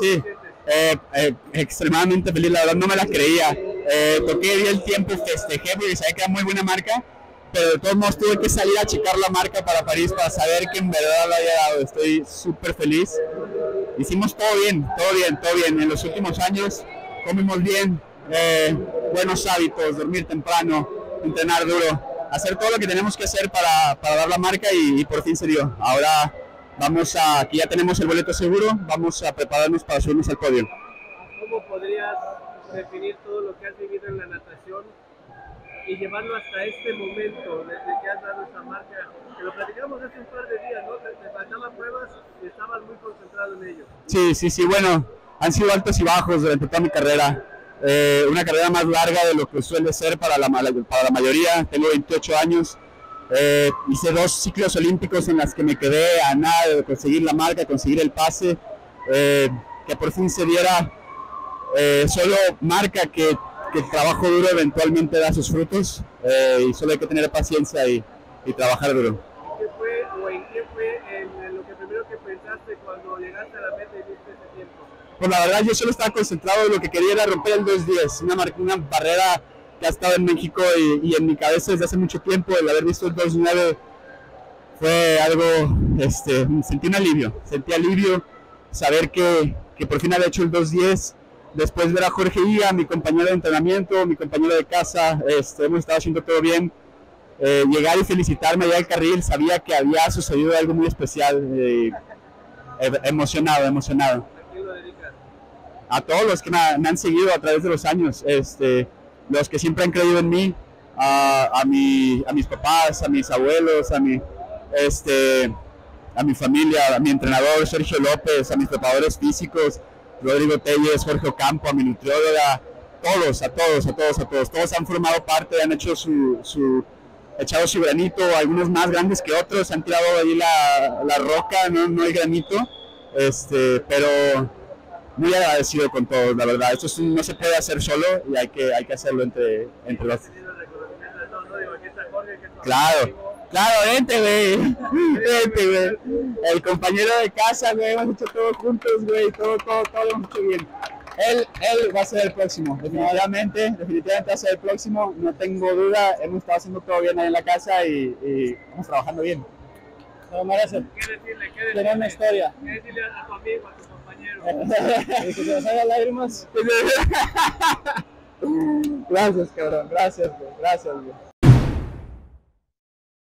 Sí, eh, eh, extremadamente feliz, la verdad no me la creía. Eh, toqué bien el tiempo, festejé porque sabía que era muy buena marca, pero de todos modos tuve que salir a checar la marca para París para saber que en verdad la había dado. Estoy súper feliz. Hicimos todo bien, todo bien, todo bien. En los últimos años comimos bien, eh, buenos hábitos, dormir temprano, entrenar duro, hacer todo lo que tenemos que hacer para, para dar la marca y, y por fin se dio. Ahora vamos a, aquí ya tenemos el boleto seguro, vamos a prepararnos para subirnos al podio. ¿Cómo podrías definir todo lo que has vivido en la natación y llevarlo hasta este momento, desde que has dado esta marca? Que lo platicamos hace un par de días, ¿no? Te, te faltaban pruebas y estabas muy concentrado en ello. Sí, sí, sí, bueno, han sido altos y bajos durante toda mi carrera. Eh, una carrera más larga de lo que suele ser para la, para la mayoría. Tengo 28 años. Eh, hice dos ciclos olímpicos en las que me quedé a nada de conseguir la marca, conseguir el pase, eh, que por fin se diera. Eh, solo marca que, que el trabajo duro eventualmente da sus frutos eh, y solo hay que tener paciencia y, y trabajar duro. ¿Qué fue o en qué fue en, lo que primero que pensaste cuando llegaste a la meta y viste ese tiempo? Pues la verdad yo solo estaba concentrado en lo que quería era romper el 2.10, una, una barrera que ha estado en México y, y en mi cabeza desde hace mucho tiempo, el haber visto el 2.9 fue algo, este, sentí un alivio, sentí alivio saber que, que por fin había hecho el 2.10, después ver a Jorge Ia, mi compañero de entrenamiento, mi compañero de casa, este, hemos estado haciendo todo bien, eh, llegar y felicitarme allá al carril, sabía que había sucedido algo muy especial, eh, eh, emocionado, emocionado. ¿A todos los que me han seguido a través de los años, este, los que siempre han creído en mí, a, mi, a mis papás, a mis abuelos, a mi, este, a mi familia, a mi entrenador Sergio López, a mis preparadores físicos, Rodrigo Telles, Jorge Ocampo, a mi nutrióloga, todos, a todos, a todos, a todos, todos han formado parte, han hecho su, su echado su granito, algunos más grandes que otros, han tirado ahí la, la roca, no, no el granito, este, pero muy agradecido con todos, la verdad. Esto es no se puede hacer solo y hay que, hay que hacerlo entre, entre los... Claro, claro, vente, güey. Vente, güey. El compañero de casa, güey, hemos hecho todo juntos, güey. Todo, todo, todo hecho bien. Él, él va a ser el próximo, definitivamente, definitivamente va a ser el próximo, no tengo duda, hemos estado haciendo todo bien ahí en la casa y, y estamos trabajando bien. Merece. ¿Qué decirle? ¿Qué Tiene una decirle? historia. ¿Qué decirle a tu amigo, a tu compañero? Que se nos hagan lágrimas. gracias, cabrón, gracias, güey, gracias, güey.